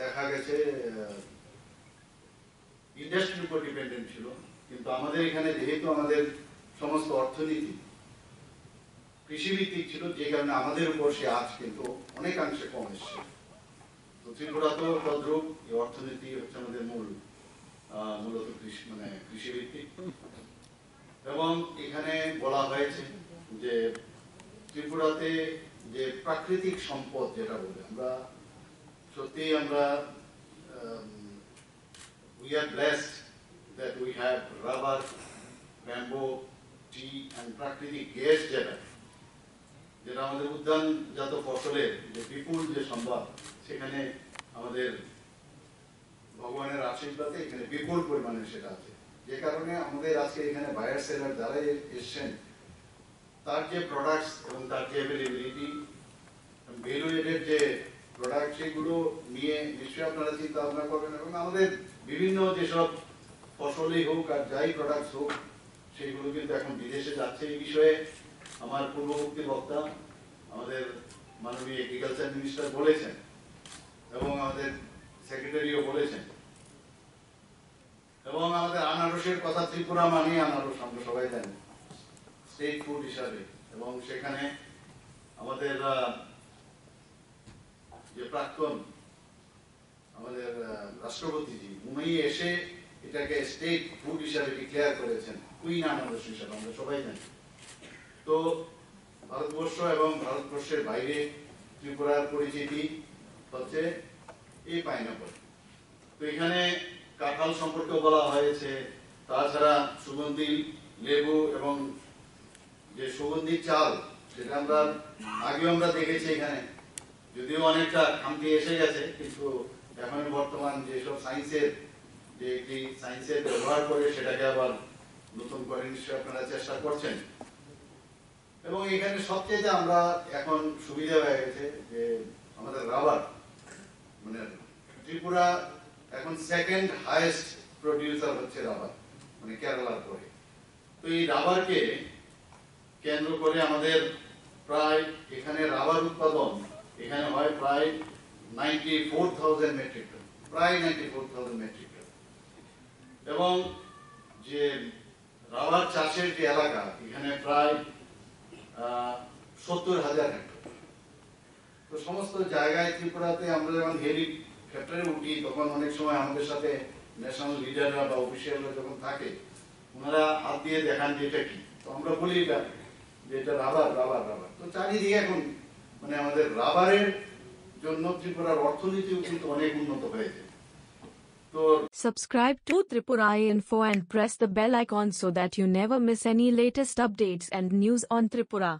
দেখা গেছে ইন্ডাস্ট্রির উপর ডিপেন্ডেন্ট ছিল, কিন্তু আমাদের এখানে যেহেতু আমাদের সমস্ত অর্থনীতি কৃষিভিত্তিক ছিল, যে কারণে আমাদের উপর সে আজ কিন্তু অনেকাংশে কম এসছে। তো ত্রিপুরা তো তদ্রুপ অর্থনীতি হচ্ছে আমাদের মূল মূলত কৃষি মানে কৃষিভিত্তিক। এবং এখানে বলা হয়েছে যে ত্রিপুরাতে যে প্রাকৃতিক সম্পদ যেটা বলে, আমরা সত্যি আমরা we are blessed that we have rubber bamboo tea and প্রাকৃতিক গ্যাস যেটা যেটা আমাদের উদ্যানজাত ফসলের যে বিপুল যে সম্ভার, সেখানে আমাদের ভগবানের আশীর্বাদে এখানে বিপুল পরিমাণে সেটা আছে। যে কারণে আমাদের আজকে এখানে বায়ার সেলার যারা এ- এসছেন, তার যে প্রোডাক্টস এবং তার যে অ্যাভেলেবিলিটি ভ্যালু এডেড যে প্রোডাক্ট সেগুলো নিয়ে নিশ্চয়ই আপনারা চিন্তা ভাবনা করবেন এবং আমাদের বিভিন্ন যেসব ফসলই হোক আর যাই প্রোডাক্টস হোক সেইগুলো কিন্তু এখন বিদেশে যাচ্ছে। এই বিষয়ে আমার পূর্ববর্তী বক্তা আমাদের মাননীয় এগ্রিকালচার মিনিস্টার বলেছেন এবং আমাদের সেক্রেটারিও বলেছেন। এবং আমাদের আনারসের কথা ত্রিপুরা মানে আনারস আমরা সবাই জানি। স্টেট ফুড হিসাবে। এবং সেখানে আমাদের যে প্রাক্তন আমাদের আহ, রাষ্ট্রপতিজি উনি এসে এটাকে স্টেট ফুড হিসাবে ডিক্লেয়ার করেছেন কুইন আনারস হিসাবে আমরা সবাই জানি। তো ভারতবর্ষ এবং ভারতবর্ষের বাইরে ত্রিপুরার পরিচিতি হচ্ছে এই পাইনাপল তো এখানে কাঁঠাল সম্পর্কে বলা হয়েছে। তাছাড়া সুগন্ধি, লেবু এবং যে সুগন্ধি চাল, যেটা আমরা আগেও আমরা দেখেছি এখানে, যদিও অনেকটা খামতি এসে গেছে, কিন্তু এখন বর্তমান যেসব সায়েন্সের যে একটি সায়েন্সের ব্যবহার করে সেটাকে আবার নতুন করে নিশ্চয়ই আপনারা চেষ্টা করছেন। এবং এখানে সবচেয়ে আমরা এখন সুবিধা হয়ে গেছে যে আমাদের রাবার মানে ত্রিপুরা এখন সেকেন্ড হাইয়েস্ট প্রডিউসার হচ্ছে রাবার মানে কেরালার পরে তো এই রাবারকে কেন্দ্র করে আমাদের প্রায় এখানে রাবার উৎপাদন এখানে হয় প্রায় ninety four thousand metric ton প্রায় ninety four thousand metric ton এবং যে রাবার চাষের যে এলাকা, এখানে প্রায় সত্তর হাজার হেক্টর তো সমস্ত জায়গায় ত্রিপুরাতে আমরা যখন হেলিকপ্টারে উঠি তখন অনেক সময় আমাদের সাথে ন্যাশনাল লিডাররা বা অফিসিয়ালরা যখন থাকে ওনারা হাত দিয়ে দেখান যে এটা কি তো আমরা বলি এটা যে এটা রাবার রাবার রাবার তো চারিদিকে এখন মানে আমাদের রাবারের জন্য ত্রিপুরার অর্থনীতিও কিন্তু অনেক উন্নত হয়েছে তো Subscribe to Tripura Info and press the bell icon so that you never miss any latest updates and news on Tripura.